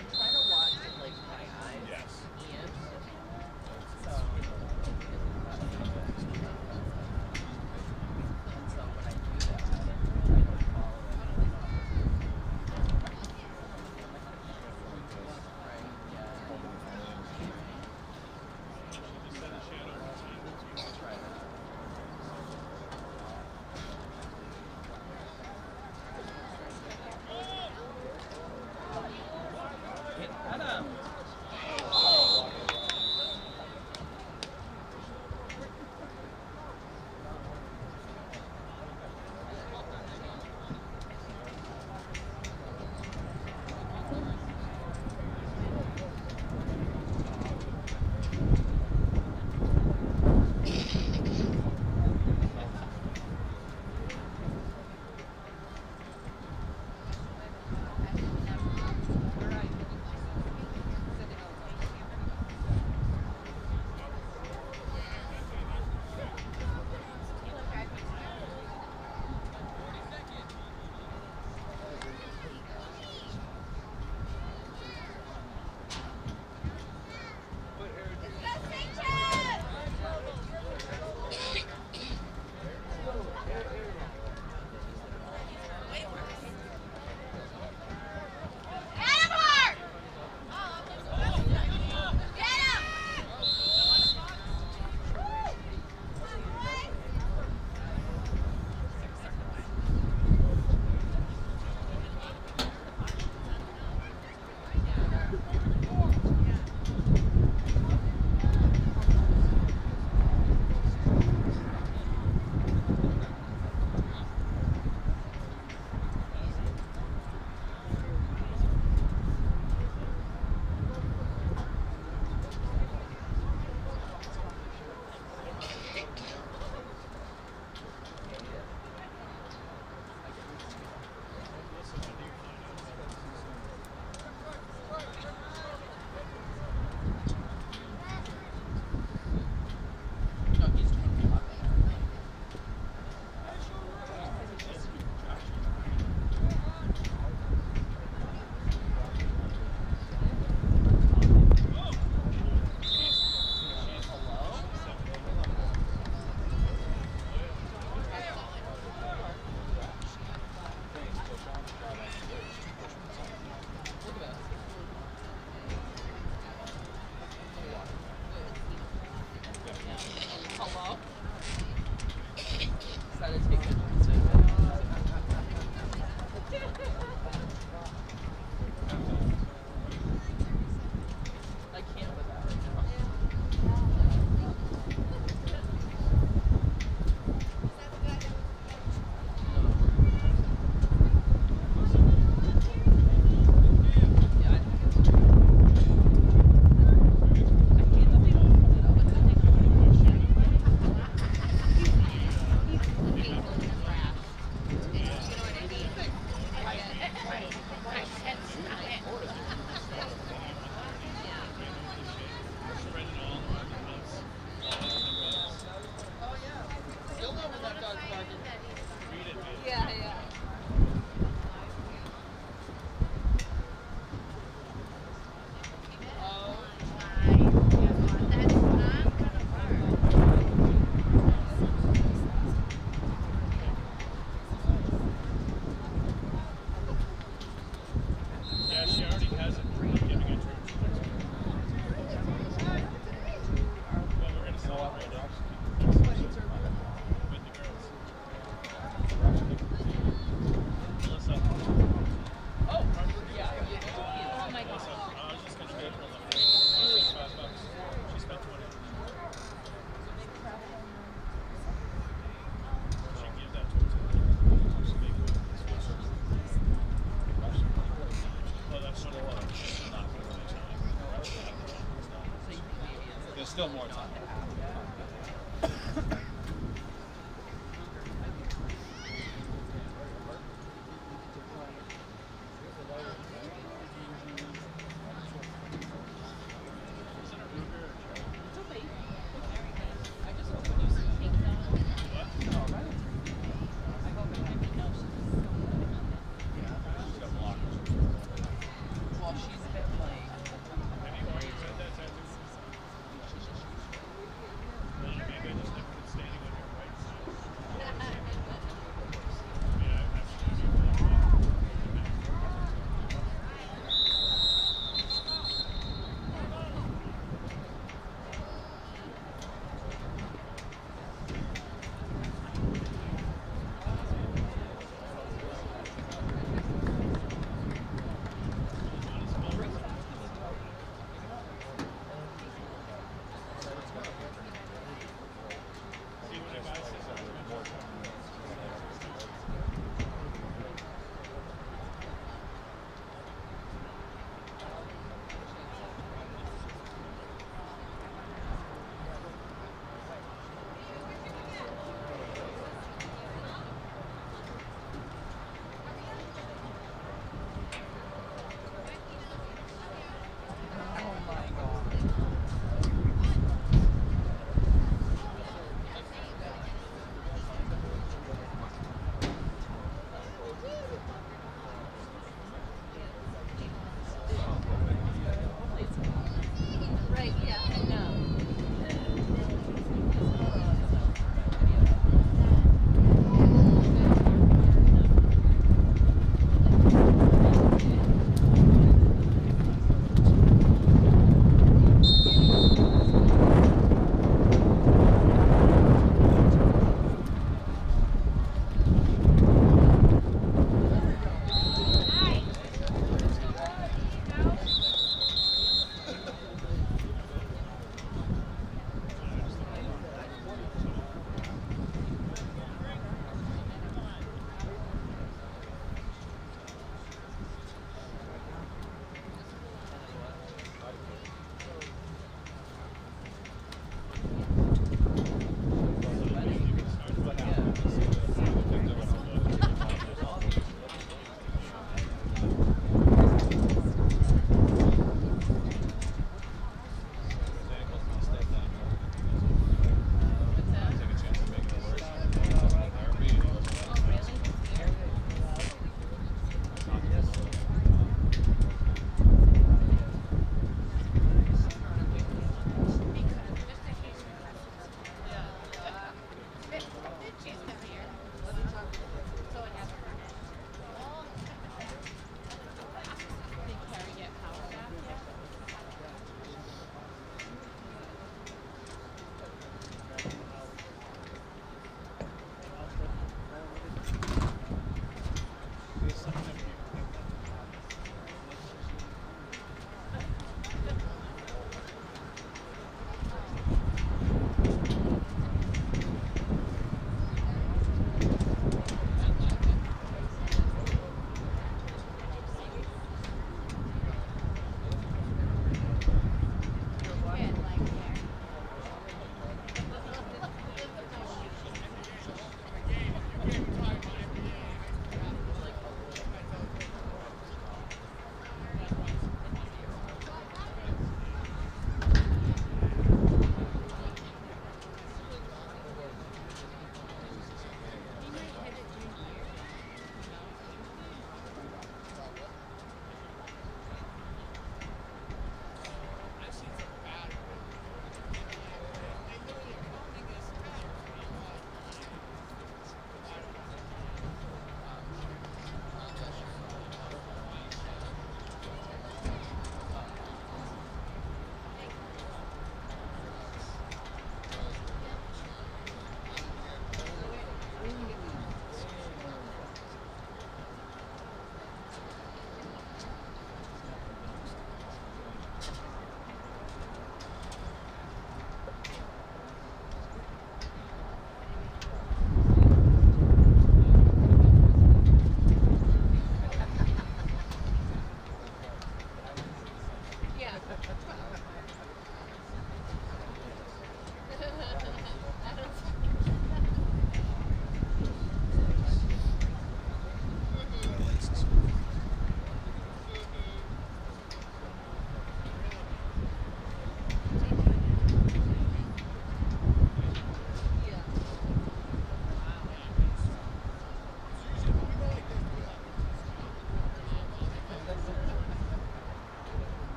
I'm trying to watch it like my eyes. Yes. And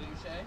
you say